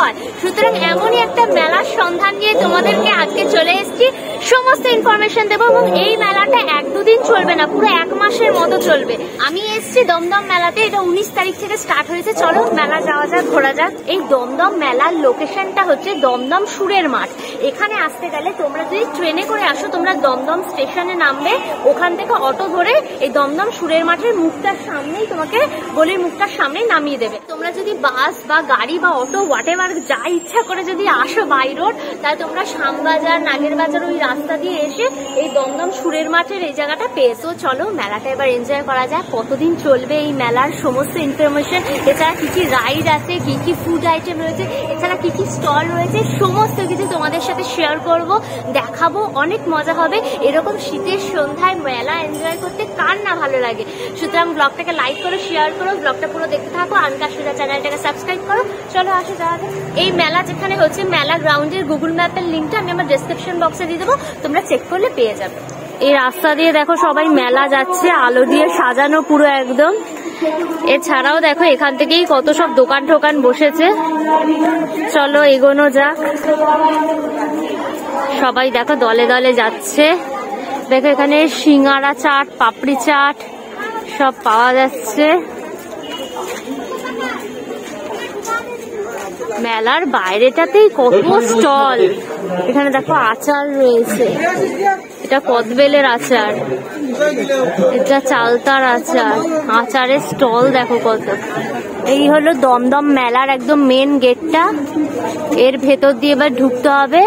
হয়। সুতরাং এমনই একটা মেলার সন্ধান নিয়ে তোমাদেরকে আজকে চলে এসেছি। সমস্ত ইনফরমেশন দেবো এবং এই মেলাটা এক দুদিন চলবে না, পুরো এক মাসের মতো চলবে। আমি এসেছি দমদম মেলাতে, এটা উনিশ তারিখ থেকে স্টার্ট হয়েছে। চলো মেলা যাওয়া যাক, ঘোরা যাক। এই দমদম মেলার লোকেশনটা হচ্ছে দমদম সুরের মাঠ। এখানে আসতে গেলে তোমরা যদি ট্রেনে করে আসো, তোমরা দমদম স্টেশনে নামবে, ওখান থেকে অটো ধরে এই দমদম সুরের মাঠের মুখটার সামনেই তোমাকে গলির মুখটার সামনেই নামিয়ে দেবে। তোমরা যদি বাস বা গাড়ি বা অটো হোয়াট এভার যা ইচ্ছা করে যদি আসো বাই রোড তাহলে তোমরা শ্যামবাজার, নাগের বাজার ওই রাস্তা দিয়ে এসে এই দমদম সুরের মাঠের এই জায়গাটা পেয়েছ চলো, মেলাটা এবার এনজয় করা যায় কতদিন চলবে এই মেলার সমস্ত ইনফরমেশন এছাড়া কি কি রাইড আছে, কি কি ফুড আইটেম রয়েছে, এছাড়া কি কি স্টল রয়েছে, সমস্ত কিছু তোমাদের সাথে শেয়ার করব, দেখাবো, অনেক মজা হবে। এরকম শীতের সন্ধ্যায় মেলা এনজয় করতে কার না ভালো লাগে? সুতরাং ব্লগটাকে লাইক করো শেয়ার করো, ব্লগটা পুরো দেখতে থাকো আনকাশুরা চ্যানেলটাকে সাবস্ক্রাইব করো। চলো আসো যাওয়া এই মেলা যেখানে হচ্ছে মেলা গ্রাউন্ডের গুগল ম্যাপের লিঙ্কটা আমি আমার ডেসক্রিপশন বক্সে দিয়ে দেবো, তোমরা চেক করলে পেয়ে যাবে। এই রাস্তা দিয়ে দেখো সবাই মেলা যাচ্ছে, আলো দিয়ে সাজানো পুরো একদম। এছাড়াও দেখো এখান থেকেই কত সব দোকান টোকান বসেছে। চলো এগোনো যাক। সবাই দেখো দলে দলে যাচ্ছে। দেখো এখানে সিঙ্গারা চাট, পাপড়ি চাট। সব পাওয়া যাচ্ছে। মেলার বাইরেটাতেই কত স্টল। এখানে দেখো আচার রয়েছে। এটা কদবেলের আচার। এটা চালতার আচার। আচারের স্টল দেখো কত। এই হলো দমদম মেলার একদম মেন গেটটা এর ভেতর দিয়ে এবার ঢুকতে হবে।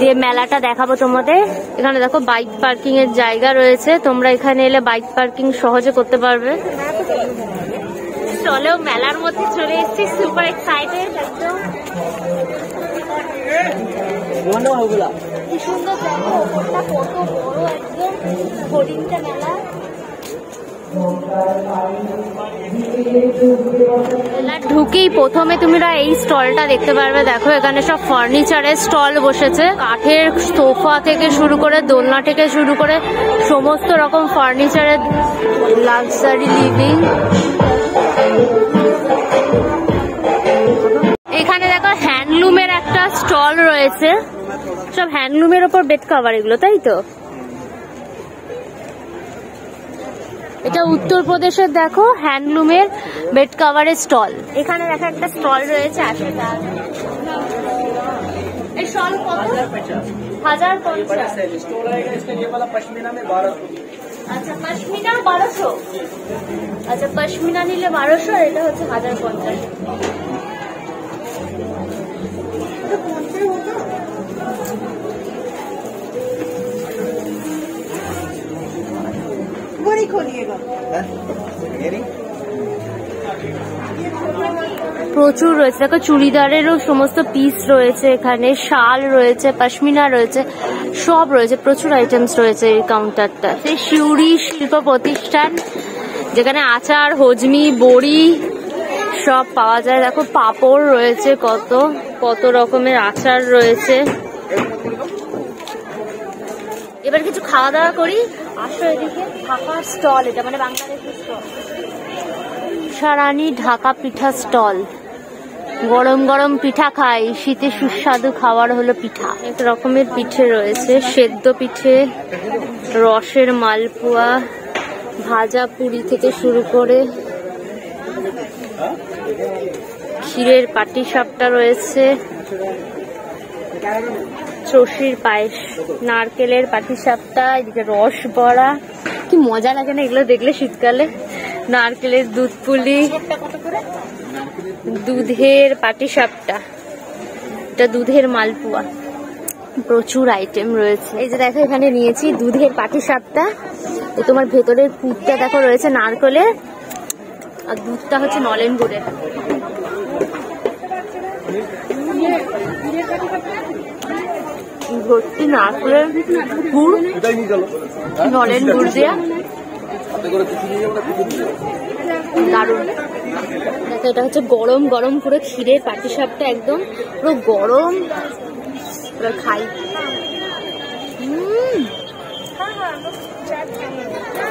দিয়ে মেলাটা দেখাবো তোমাদের। এখানে দেখো বাইক পার্কিং এর জায়গা রয়েছে। তোমরা এখানে এলে বাইক পার্কিং সহজে করতে পারবে। চলো মেলার মধ্যে চলে এসেছি। সুপার এক্সাইটেড একদম। কি সুন্দর দেখো কত বড় একদম। হরিণটা মেলা। ঢুকেই প্রথমে তোমরা এই স্টলটা দেখতে পারবে। দেখো, এখানে সব ফার্নিচারের স্টল বসেছে। কাঠের সোফা থেকে শুরু করে, দোলনা থেকে শুরু করে, সমস্ত রকম ফার্নিচারের লাক্সারি লিভিং এখানে দেখো হ্যান্ডলুমের একটা স্টল রয়েছে। সব হ্যান্ডলুমের ওপর বেড কাভার এগুলো, তাই তো? এটা উত্তরপ্রদেশের দেখো, হ্যান্ডলুমের বেড কাভারের স্টল। এখানে দেখো একটা স্টল রয়েছে আচ্ছা পশমিনা আচ্ছা, নিলে বারোশো এটা হচ্ছে হাজার পঞ্চাশ। वही खोलिएगा প্রচুর রয়েছে দেখো চুড়িদারেরও সমস্ত পিস রয়েছে এখানে শাল রয়েছে পশমিনা রয়েছে সব রয়েছে প্রচুর আইটেমস রয়েছে এই কাউন্টারটা সেই শিউরি শিল্প প্রতিষ্ঠান যেখানে আচার হজমি বড়ি সব পাওয়া যায় দেখো পাপড় রয়েছে কত কত রকমের আচার রয়েছে এবার কিছু খাওয়া দাওয়া করি। আসো এদিকে ঢাকার স্টল এটা মানে বাংলাদেশের স্টল। সারানি ঢাকা পিঠা স্টল। গরম গরম পিঠা খাই, শীতে সুস্বাদু খাবার হলো পিঠা। এক রকমের পিঠে রয়েছে, সেদ্ধ পিঠে, রসের মালপোয়া, ভাজা পুরি থেকে শুরু করে ক্ষীরের পাটি সাপটা রয়েছে। চষির পায়েস, নারকেলের পাটি সাপটা এদিকে রস বড়া। কি মজা লাগে না এগুলো দেখলে শীতকালে? নারকেলের দুধ পুলি, দুধের পাটি সাপটা এটা দুধের মালপোয়া। প্রচুর আইটেম রয়েছে। এই যে দেখো, এখানে নিয়েছি দুধের পাটি সাপটা এ তোমার ভেতরের পুরটা দেখো রয়েছে নারকেলের। আর দুধটা হচ্ছে নলেন গুড়ের। ভর্তি নারকেলের গুড় নলেন গুড় দেওয়া দারুণ। এটা হচ্ছে গরম গরম পুরো ক্ষীরের পাটিসাপটা একদম পুরো গরম। খাই। উম,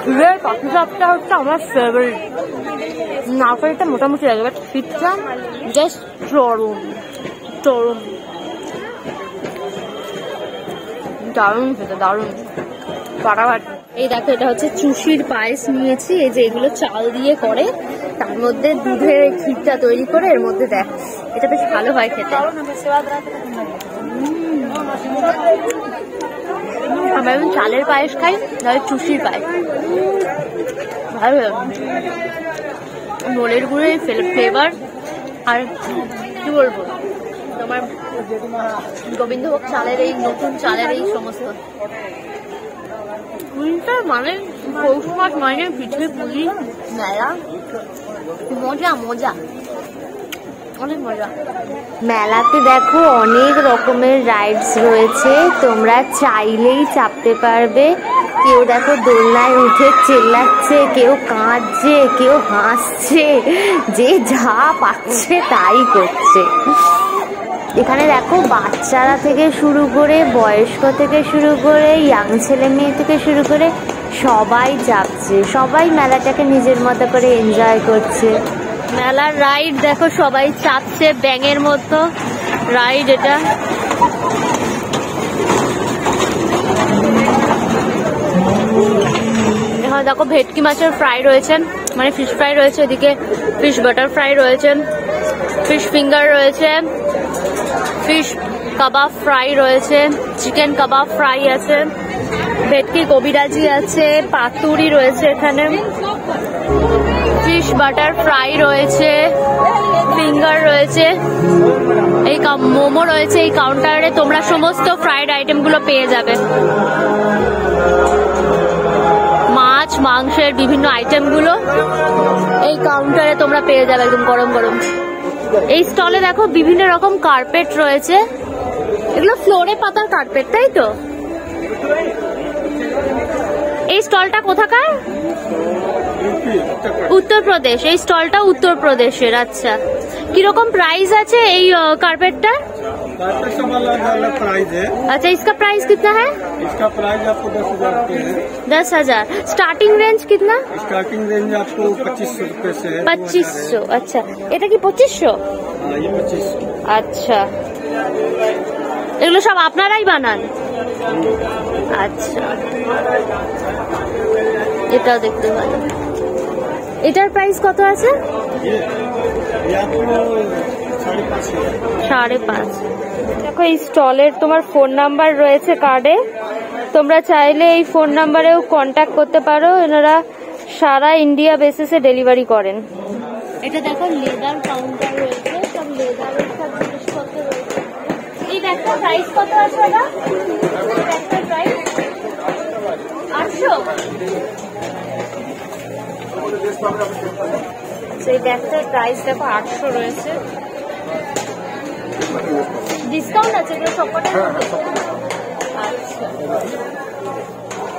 ফুলের পাখিসাপটা হচ্ছে আমার ফেভারিট না নারকেলটা মোটামুটি লাগে বাট শীতটা জাস্ট চরম চরম। দারুণ খেতে দারুণ। ফাটাফাটি এই দেখো এটা হচ্ছে চুষির পায়েস নিয়েছি। এই যে এগুলো চাল দিয়ে করে তার মধ্যে দুধের ক্ষীরটা তৈরি করে এর মধ্যে দেখ এটা বেশ ভালো হয় খেতে। আমরা এখন চালের পায়েস খাই নয় চুষির পায়েস। ভালো। নোলের গুঁড়ো ফ্লেভার আর কি বলব? তোমার গোবিন্দভোগ চালের এই নতুন চালের এই সমস্ত। মানে পৌষ মাস মানে পিঠে পুলি মেলা? মজা মজা। অনেক মজা। মেলাতে দেখো অনেক রকমের রাইডস রয়েছে। তোমরা চাইলেই চাপতে পারবে। কেউ দেখো দোলনায় উঠে চেল্লাচ্ছে কেউ কাঁদছে কেউ হাসছে যে যা পাচ্ছে তাই করছে। এখানে দেখো বাচ্চারা থেকে শুরু করে, বয়স্ক থেকে শুরু করে ইয়াং ছেলে মেয়ে থেকে শুরু করে সবাই চাপছে সবাই মেলাটাকে নিজের মতো করে এনজয় করছে। মেলার রাইড দেখো সবাই চাপছে ব্যাঙের মতো। রাইড এটা। দেখো ভেটকি মাছের ফ্রাই রয়েছেন মানে ফিশ ফ্রাই রয়েছে, এদিকে ফিশ বাটার ফ্রাই রয়েছেন ফিশ ফিঙ্গার রয়েছে। ফিশ কাবাব ফ্রাই রয়েছে, চিকেন কাবাব ফ্রাই আছে, ভেটকি কবিরাজি আছে, পাতুরি রয়েছে এখানে, ফিশ বাটার ফ্রাই রয়েছে, ফিঙ্গার রয়েছে, এই মোমো রয়েছে এই কাউন্টারে, তোমরা সমস্ত ফ্রাইড আইটেমগুলো পেয়ে যাবে। মাছ, মাংসের বিভিন্ন আইটেমগুলো এই কাউন্টারে তোমরা পেয়ে যাবে, একদম গরম গরম। এই স্টলে দেখো বিভিন্ন রকম কার্পেট রয়েছে। এগুলো ফ্লোরে পাতার কার্পেট, তাই তো? এই স্টলটা কোথাকার? উত্তরপ্রদেশ। এই স্টলটা উত্তরপ্রদেশের আচ্ছা। কীরকম প্রাইস আছে এই কার্পেটটা कारपेट सब अलग अलग प्राइस है अच्छा इसका प्राइस कितना है इसका प्राइस आपको दस हजार रुपये है दस हजार स्टार्टिंग रेंज कितना स्टार्टिंग रेंज आपको पच्चीस सौ रूपये से है पच्चीस सौ अच्छा এটা কি পঁচিশশো हाँ, ये पच्चीस सौ আচ্ছা এগুলো সব আপনারাই বানান আচ্ছা এটাও দেখতে ভালো এটার প্রাইস কত আছে সাড়ে পাঁচ। দেখো এই স্টলের তোমার ফোন নাম্বার রয়েছে কার্ডে। তোমরা চাইলে এই ফোন নাম্বারেও কন্ট্যাক্ট করতে পারো। এনারা সারা ইন্ডিয়া বেসিসে ডেলিভারি করেন। এটা দেখো লেদার কাউন্টার রয়েছে। সব লেদারের সব জিনিসপত্র রয়েছে। এই ব্যাগটার প্রাইস কত আছে দাদা? এই ব্যাগটার প্রাইস আটশো? সেই ব্যাগটার প্রাইস দেখো আটশো রয়েছে। ডিসকাউন্ট আছে এগুলো সবকটা আচ্ছা।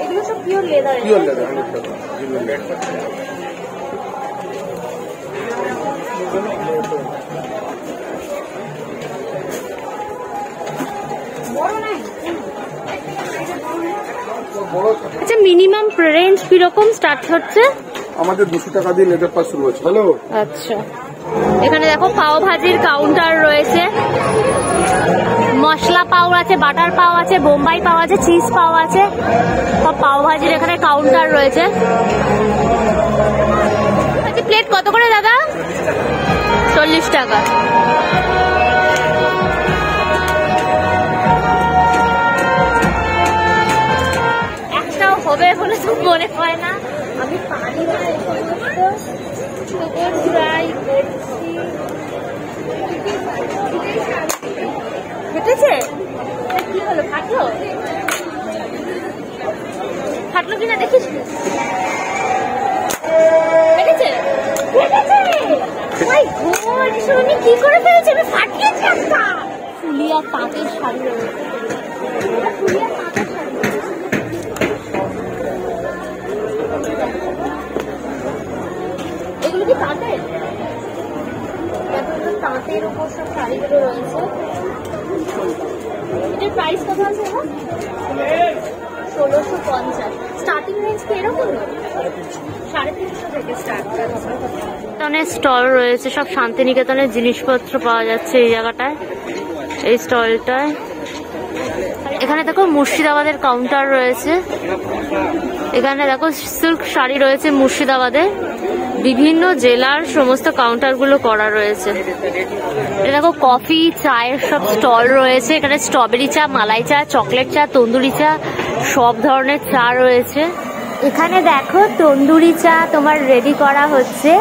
এগুলো সব পিওর লেদার পিওর লেদার আচ্ছা মিনিমাম রেঞ্জ কীরকম? স্টার্ট হচ্ছে? আমাদের দুশো টাকা দিয়ে লেটার পাস শুরু হচ্ছে। হ্যালো আচ্ছা। এখানে দেখো পাও ভাজির কাউন্টার রয়েছে। মশলা পাও আছে বাটার পাও আছে, বোম্বাই পাও আছে চিজ পাও আছে। পাও ভাজির এখানে কাউন্টার রয়েছে। প্লেট কত করে দাদা? চল্লিশ টাকা। একটাও হবে বলে তো মনে হয় না। আমি পারি না তবুও ট্রাই করছি ফেটেছে? কি হলো, ফাটলো? ফাটলো কিনা দেখিস ফেটেছে? ওই গড শুনি কি করে ফেলেছে? আমি একটা ফুলিয়া তাঁতের শাড়ি। ফুলিয়া স্টল রয়েছে। সব শান্তিনিকেতনের জিনিসপত্র পাওয়া যাচ্ছে এই জায়গাটায়, এই স্টলটায় এখানে দেখো মুর্শিদাবাদের কাউন্টার রয়েছে। এখানে দেখো সিল্ক শাড়ি রয়েছে মুর্শিদাবাদে। বিভিন্ন জেলার সমস্ত কাউন্টারগুলো করা রয়েছে। দেখো কফি চায়ের সব স্টল রয়েছে। এখানে স্ট্রবেরি চা, মালাই চা চকলেট চা, তন্দুরি চা, সব ধরনের চা রয়েছে। এখানে দেখো তন্দুরি চা তোমার রেডি করা হচ্ছে।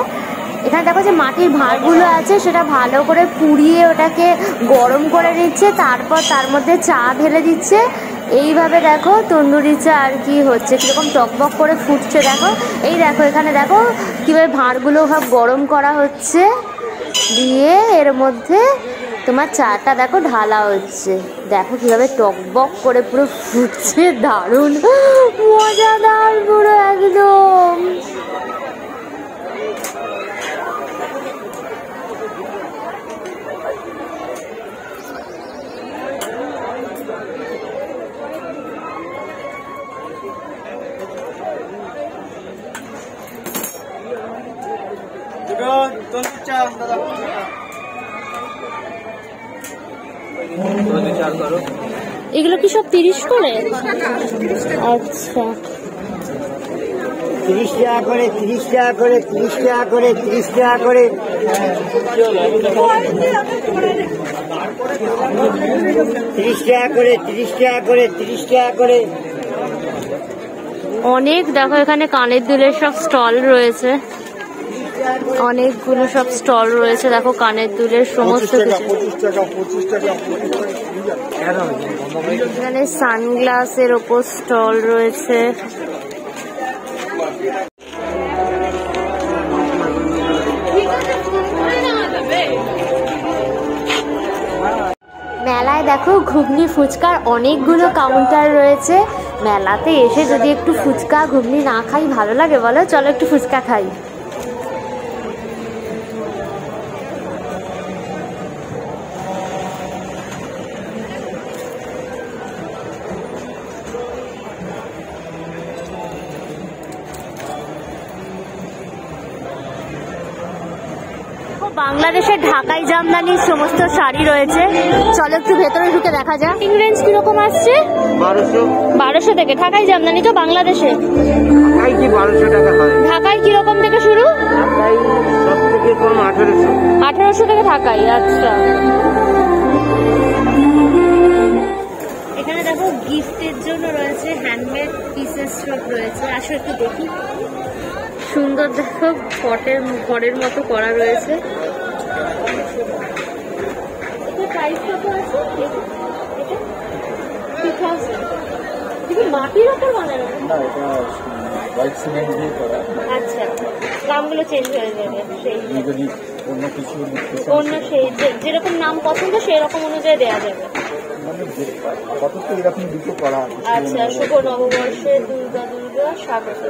এখানে দেখো যে মাটির ভাঁড়গুলো আছে, সেটা ভালো করে পুড়িয়ে ওটাকে গরম করে নিচ্ছে, তারপর তার মধ্যে চা ঢেলে দিচ্ছে। এইভাবে দেখো তন্দুরি চা আর কি হচ্ছে, কীরকম টকবক করে ফুটছে দেখো। এই দেখো এখানে দেখো কীভাবে ভাঁড়গুলো সব গরম করা হচ্ছে। দিয়ে এর মধ্যে তোমার চাটা দেখো ঢালা হচ্ছে। দেখো কীভাবে টকবক করে পুরো ফুটছে, দারুণ। মজাদার পুরো একদম দুটো তন্দুর চা দাদা এগুলো কি সব তিরিশ করে? আচ্ছা। তিরিশ টাকা করে তিরিশ টাকা করে তিরিশ টাকা করে তিরিশ টাকা করে। তিরিশ টাকা করে তিরিশ টাকা করে তিরিশ টাকা করে। অনেক দেখো এখানে কানের দুলের সব স্টল রয়েছে। অনেকগুলো সব স্টল রয়েছে দেখো কানের দুলের সমস্ত এখানে সানগ্লাসের ওপর স্টল রয়েছে। মেলায় দেখো ঘুগনি ফুচকার অনেকগুলো কাউন্টার রয়েছে। মেলাতে এসে যদি একটু ফুচকা ঘুগনি না খাই ভালো লাগে বলো? চলো একটু ফুচকা খাই দেখো, বাংলাদেশের ঢাকাই জামদানির সমস্ত শাড়ি রয়েছে। চলো একটু ভেতরে ঢুকে দেখা যাক। রেঞ্জ কীরকম আসছে? বারোশো। বারোশো থেকে। ঢাকাই জামদানি তো বাংলাদেশে। বারোশো টাকা হয়? ঢাকায় কীরকম থেকে শুরু? থেকে আঠারোশো। থেকে ঢাকাই আচ্ছা। এখানে দেখো গিফটের জন্য রয়েছে হ্যান্ডমেড পিসেস সব রয়েছে। আসো একটু দেখি। সুন্দর দেখো পটের ঘরের মতো করা রয়েছে। এটা প্রাইস কত আছে এটা? এটা? 2000 এটা মাটির ওপর বানানো না এটা হোয়াইট সিমেন্ট দিয়ে করা আচ্ছা চেঞ্জ হয়ে যাবে সেই অন্য কিছু অন্য সেই যে- যেরকম নাম পছন্দ সেই রকম অনুযায়ী দেওয়া যাবে আচ্ছা শুভ নববর্ষে দুর্গা দুর্গা স্বাগত।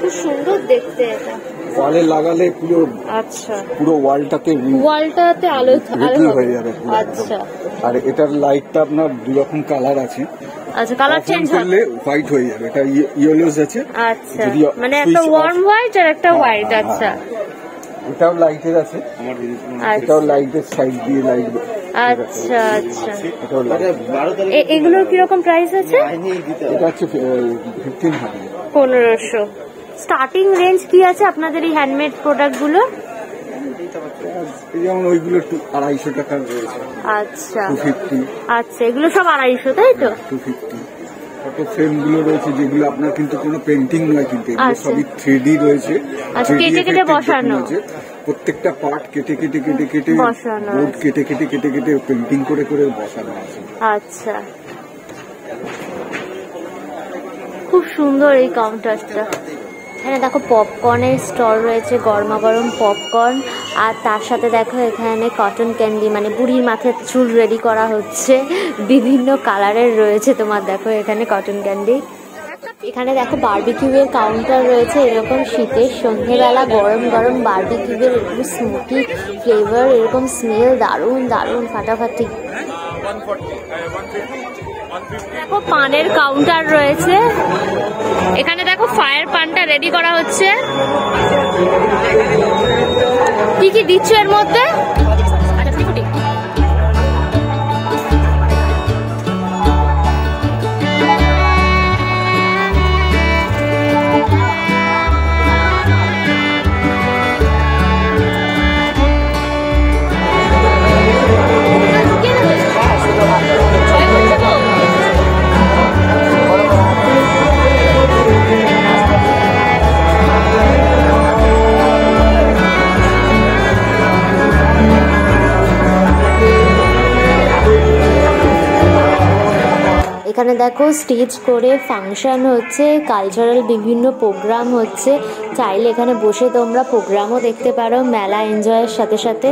খুব সুন্দর দেখতে এটা। ওয়ালে লাগালে পুরো আচ্ছা। পুরো ওয়ালটাকে ওয়ালটাতে আলো আলো হয়ে যাবে আচ্ছা। আর এটার লাইটটা আপনার দু রকম কালার আছে। আচ্ছা কালার চেঞ্জ করলে হোয়াইট হয়ে যাবে। এটা ইয়েলোস আছে। আচ্ছা। মানে একটা ওয়ার্ম হোয়াইট আর একটা হ্যাঁ, হোয়াইট হ্যাঁ, আচ্ছা। এটাও লাইটের আছে। আচ্ছা। এটাও লাইটের সাইড দিয়ে লাইট আচ্ছা আচ্ছা। এগুলোর কীরকম প্রাইস আছে? পনেরোশো। স্টার্টিং রেঞ্জ কি আছে আপনাদের এই হ্যান্ডমেড প্রোডাক্টগুলো যেমন ওইগুলো একটু আড়াইশো টাকার রয়েছে। আচ্ছা। আচ্ছা এগুলো সব আড়াইশো তাই তো? টু ফিফটি ফটো ফ্রেমগুলো রয়েছে যেগুলো আপনার কিন্তু কোনো পেন্টিং নয় কিন্তু আচ্ছা। সবই থ্রি ডি রয়েছে। আচ্ছা, বসানো। প্রত্যেকটা পার্ট কেটে কেটে কেটে কেটে বোর্ড কেটে কেটে কেটে কেটে পেন্টিং করে করে বসানো আছে। আচ্ছা। খুব সুন্দর এই কাউন্টারটা এখানে দেখো পপকর্নের স্টল রয়েছে গরমা গরম পপকর্ন আর তার সাথে দেখো এখানে কটন ক্যান্ডি মানে বুড়ির মাথার চুল রেডি করা হচ্ছে। বিভিন্ন কালারের রয়েছে তোমার দেখো এখানে কটন ক্যান্ডি এখানে দেখো বার্বিকিউয়ের কাউন্টার রয়েছে, এরকম শীতের সন্ধেবেলা গরম গরম বার্বিকিউয়ের এরকম স্মোকি ফ্লেভার এরকম স্মেল দারুণ দারুণ, ফাটাফাটি। দেখো পানের কাউন্টার রয়েছে। এখানে দেখো ফায়ার পানটা রেডি করা হচ্ছে। কি কি দিচ্ছ এর মধ্যে? দেখো স্টেজ করে ফাংশান হচ্ছে কালচারাল বিভিন্ন প্রোগ্রাম হচ্ছে। চাইলে এখানে বসে তোমরা প্রোগ্রামও দেখতে পারো, মেলা এনজয়ের সাথে সাথে।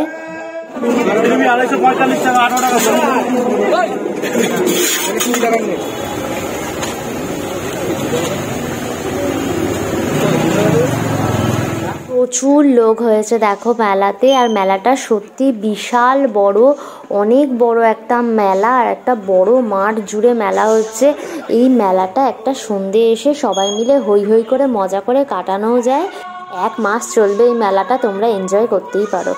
প্রচুর লোক হয়েছে, দেখো মেলাতে। আর মেলাটা সত্যি বিশাল বড়, অনেক বড় একটা মেলা আর একটা বড় মাঠ জুড়ে মেলা হচ্ছে। এই মেলাটা একটা সন্ধে এসে সবাই মিলে হই হই করে মজা করে কাটানোও যায়। এক মাস চলবে এই মেলাটা, তোমরা এনজয় করতেই পারো।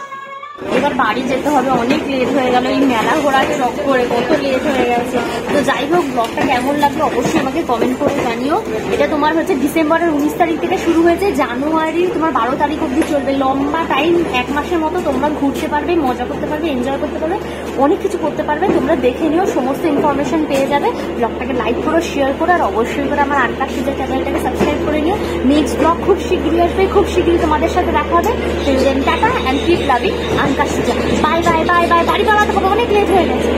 এবার বাড়ি যেতে হবে, অনেক লেট হয়ে গেল, এই মেলা ঘোরার চক করে কত লেট হয়ে গেছে। তো যাই হোক ব্লগটা কেমন লাগল অবশ্যই আমাকে কমেন্ট করে জানিও। এটা তোমার হচ্ছে ডিসেম্বরের উনিশ তারিখ থেকে শুরু হয়েছে জানুয়ারি তোমার বারো তারিখ অবধি চলবে। লম্বা টাইম এক মাসের মতো তোমরা ঘুরতে পারবে, মজা করতে পারবে এনজয় করতে পারবে, অনেক কিছু করতে পারবে। তোমরা দেখে নিও, সমস্ত ইনফরমেশন পেয়ে যাবে। ব্লগটাকে লাইক করো শেয়ার করো, আর অবশ্যই করে আমার আটটা সিজের চ্যানেলটাকে সাবস্ক্রাইব করে নিও। নেক্সট ব্লগ খুব শীঘ্রই আসবে, খুব শীঘ্রই তোমাদের সাথে দেখা হবে। টাটা অ্যান্ড কিপ লাভিং এখনকার সুযোগ বাই বাই বাই বাই বাড়ি পালাতে হবে অনেক লেট হয়ে গেছে।